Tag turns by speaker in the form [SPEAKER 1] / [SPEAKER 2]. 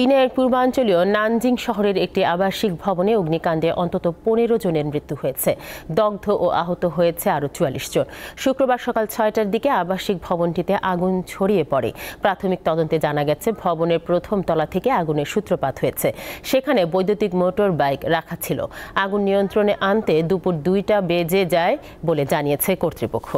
[SPEAKER 1] চীনের পূর্বাঞ্চলীয় নানজিং শহরের একটি আবাসিক ভবনে অগ্নিকাণ্ডে অন্তত পনেরো জনের মৃত্যু হয়েছে। দগ্ধ ও আহত হয়েছে আরও চুয়াল্লিশ জন। শুক্রবার সকাল ছয়টার দিকে আবাসিক ভবনটিতে আগুন ছড়িয়ে পড়ে। প্রাথমিক তদন্তে জানা গেছে, ভবনের প্রথম তলা থেকে আগুনের সূত্রপাত হয়েছে। সেখানে বৈদ্যুতিক মোটর বাইক রাখা ছিল। আগুন নিয়ন্ত্রণে আনতে দুপুর দুইটা বেজে যায় বলে জানিয়েছে কর্তৃপক্ষ।